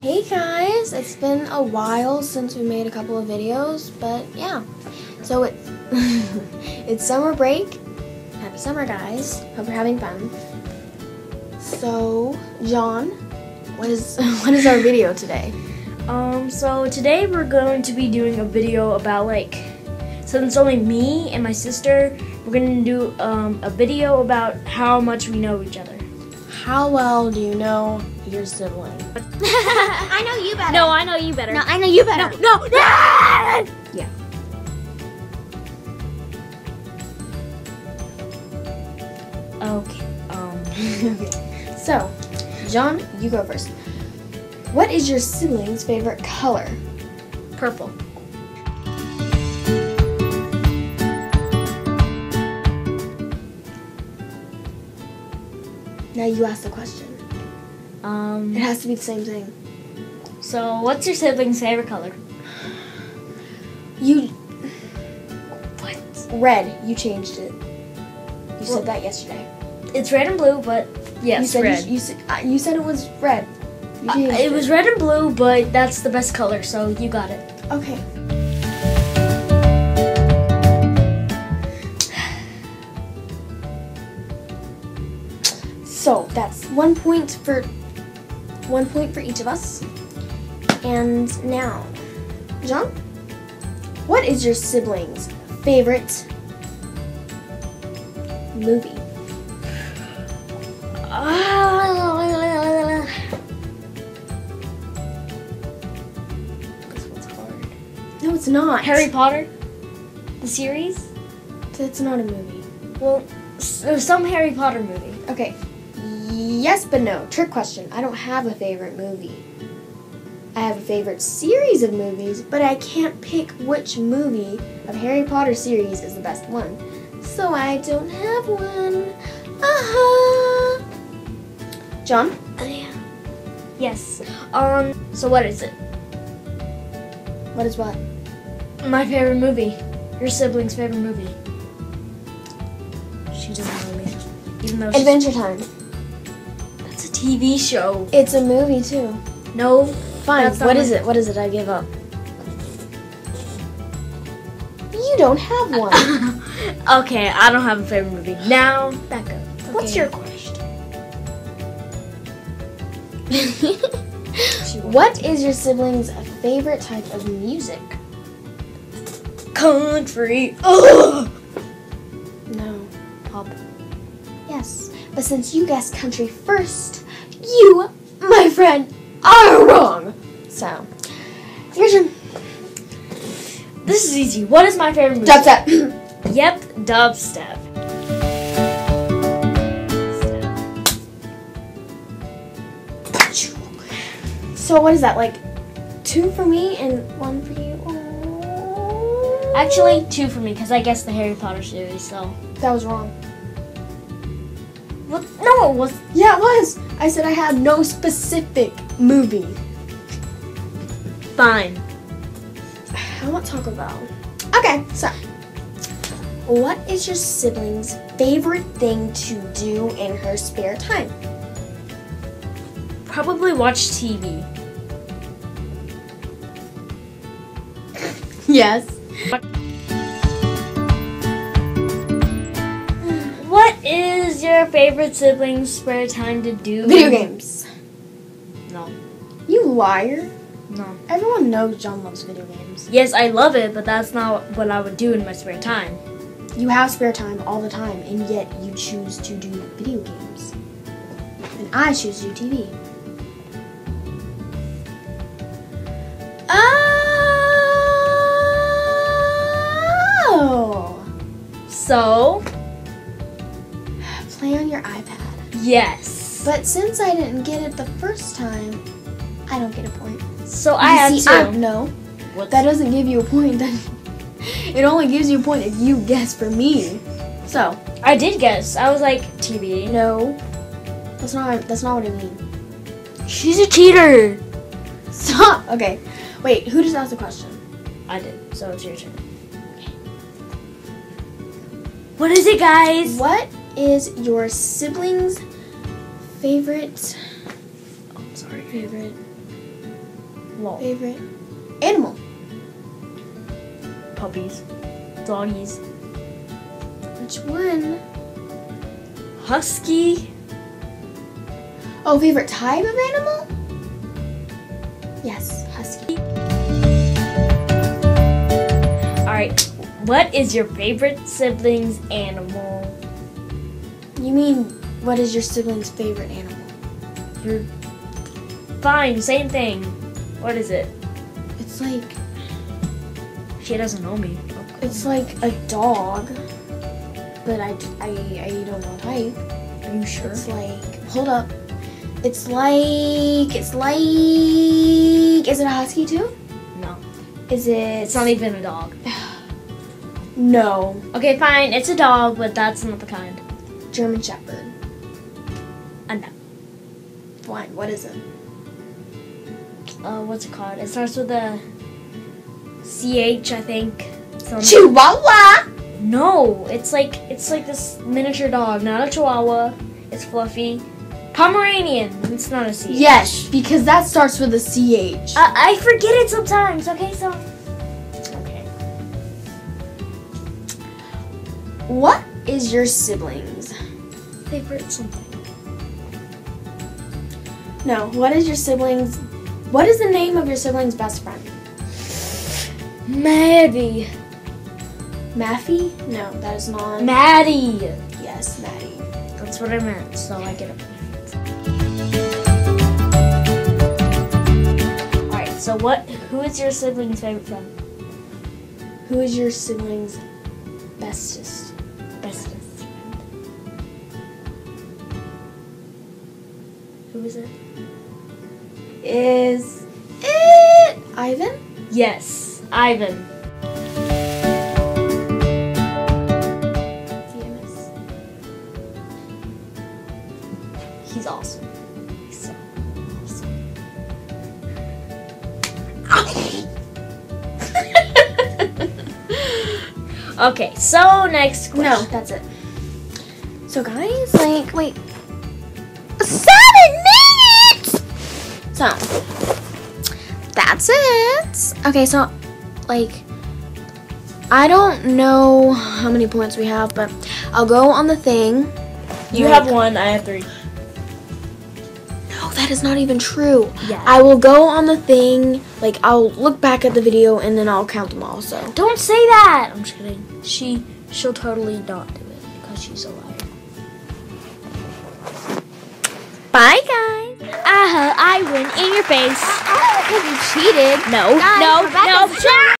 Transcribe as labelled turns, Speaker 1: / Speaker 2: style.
Speaker 1: Hey guys, it's been a while since we made a couple of videos, but yeah. So it it's summer break. Happy summer guys. Hope you're having fun. So, John, what is what is our video today?
Speaker 2: Um, so today we're going to be doing a video about like, since it's only me and my sister, we're gonna do um, a video about how much we know each other.
Speaker 1: How well do you know your sibling?
Speaker 3: I know you better.
Speaker 2: No, I know you better.
Speaker 3: No, I know you better.
Speaker 2: no, no. Yeah. Okay. Um.
Speaker 1: okay. So, John, you go first. What is your sibling's favorite color?
Speaker 2: Purple.
Speaker 1: Now you ask the question.
Speaker 2: Um.
Speaker 1: It has to be the same thing.
Speaker 2: So, what's your sibling's favorite color?
Speaker 1: You
Speaker 2: What?
Speaker 1: red. You changed it. You
Speaker 2: Well-
Speaker 1: said that yesterday.
Speaker 2: It's red and blue, but yes,
Speaker 1: you said
Speaker 2: red.
Speaker 1: You, you, said, uh, you said it was red.
Speaker 2: Uh, it was red and blue, but that's the best color, so you got it.
Speaker 1: Okay. So that's one point for one point for each of us. And now, John, what is your sibling's favorite movie?
Speaker 2: This one's hard.
Speaker 1: No, it's not.
Speaker 2: Harry Potter, the series.
Speaker 1: It's not a movie.
Speaker 2: Well, s- some Harry Potter movie.
Speaker 1: Okay. Yes, but no. Trick question. I don't have a favorite movie. I have a favorite series of movies, but I can't pick which movie of Harry Potter series is the best one. So I don't have one. Uh-huh. John? Yeah.
Speaker 2: Yes. Um. So what is it?
Speaker 1: What is what?
Speaker 2: My favorite movie. Your sibling's favorite movie. She doesn't know me, even though she's,
Speaker 1: Adventure Time.
Speaker 2: TV show.
Speaker 1: It's a movie too.
Speaker 2: No.
Speaker 1: Fine. What is it? What is it? I give up. You don't have one.
Speaker 2: okay, I don't have a favorite movie. Now, back up.
Speaker 1: What's your question? what is your sibling's favorite type of music?
Speaker 2: country? Ugh.
Speaker 1: No. Pop. Yes. But since you guessed country first, you, my friend, are wrong. So, your turn.
Speaker 2: This is easy. What is my favorite movie?
Speaker 1: Dubstep.
Speaker 2: Yep, dubstep.
Speaker 1: so what is that, like two for me and one for you?
Speaker 2: Actually, two for me because I guess the Harry Potter series. So,
Speaker 1: that was wrong.
Speaker 2: what? No, it was.
Speaker 1: Yeah, it was. I said I had no specific movie.
Speaker 2: Fine.
Speaker 1: I want Taco Bell. Okay, so what is your sibling's favorite thing to do in her spare time?
Speaker 2: Probably watch TV.
Speaker 1: Yes.
Speaker 2: What is your favorite sibling's spare time to do?
Speaker 1: Video games.
Speaker 2: No.
Speaker 1: You liar.
Speaker 2: No.
Speaker 1: Everyone knows John loves video games.
Speaker 2: Yes, I love it, but that's not what I would do in my spare time.
Speaker 1: You have spare time all the time, and yet you choose to do video games. And I choose to do TV.
Speaker 2: Yes.
Speaker 1: But since I didn't get it the first time, I don't get a point.
Speaker 2: so I
Speaker 1: You
Speaker 2: had
Speaker 1: see,
Speaker 2: two.
Speaker 1: I- no,
Speaker 2: What's-
Speaker 1: that doesn't give you a point. That it only gives you a point if you guess for me. So
Speaker 2: I did guess. I was like TV.
Speaker 1: no, that's not that's not what I mean.
Speaker 2: She's a cheater.
Speaker 1: Stop. Okay, wait. Who just asked the question?
Speaker 2: I did. So it's your turn. Okay. What is it, guys?
Speaker 1: What is your sibling's favorite?
Speaker 2: Oh, sorry.
Speaker 1: Favorite
Speaker 2: Well,
Speaker 1: Favorite animal.
Speaker 2: puppies, doggies,
Speaker 1: Which one?
Speaker 2: husky.
Speaker 1: Oh, favorite type of animal? Yes, husky.
Speaker 2: All right. What is your favorite sibling's animal?
Speaker 1: You mean what is your sibling's favorite animal?
Speaker 2: Your fine, same thing. What is it?
Speaker 1: It's like
Speaker 2: She doesn't know me.
Speaker 1: it's like a dog, but I I, I don't know type.
Speaker 2: Are you sure?
Speaker 1: It's like hold up. It's like it's like is it a husky too?
Speaker 2: No,
Speaker 1: Is it?
Speaker 2: it's not even a dog.
Speaker 1: No,
Speaker 2: Okay, fine. It's a dog, but that's not the kind.
Speaker 1: German Shepherd.
Speaker 2: Uh,
Speaker 1: What is it?
Speaker 2: Uh, what's it called? It starts with a CH, I think. Some-
Speaker 1: Chihuahua.
Speaker 2: No, it's like it's like this miniature dog, not a Chihuahua. It's fluffy. Pomeranian. It's not a CH.
Speaker 1: Yes, because that starts with a ch.
Speaker 2: I, I forget it sometimes. Okay, so. Okay.
Speaker 1: what is your siblings?
Speaker 2: Favorite something.
Speaker 1: No. What is your siblings? What is the name of your sibling's best friend?
Speaker 2: Maddie.
Speaker 1: Maffy? No, that is not.
Speaker 2: Maddie.
Speaker 1: yes, Maddie.
Speaker 2: That's what I meant. So I get it. All right. So what? Who is your sibling's favorite friend?
Speaker 1: Who is your sibling's bestest?
Speaker 2: Bestest friend. Who is it?
Speaker 1: Is it Ivan?
Speaker 2: Yes, Ivan. He's awesome. He's so awesome. Okay, so next question.
Speaker 1: No, that's it. So guys, like, wait. Seven! So, that's it. Okay, so, like, I don't know how many points we have, but I'll go on the thing.
Speaker 2: You
Speaker 1: Like-
Speaker 2: have one, I have three.
Speaker 1: No, that is not even true.
Speaker 2: Yeah.
Speaker 1: I will go on the thing, like, I'll look back at the video and then I'll count them all, so.
Speaker 2: Don't say that! I'm just kidding. She, she'll totally not do it because she's a
Speaker 1: Bye, guys.
Speaker 2: Uh-huh, I win in your face.
Speaker 1: Oh, because you cheated.
Speaker 2: No,
Speaker 1: Guys,
Speaker 2: no, no.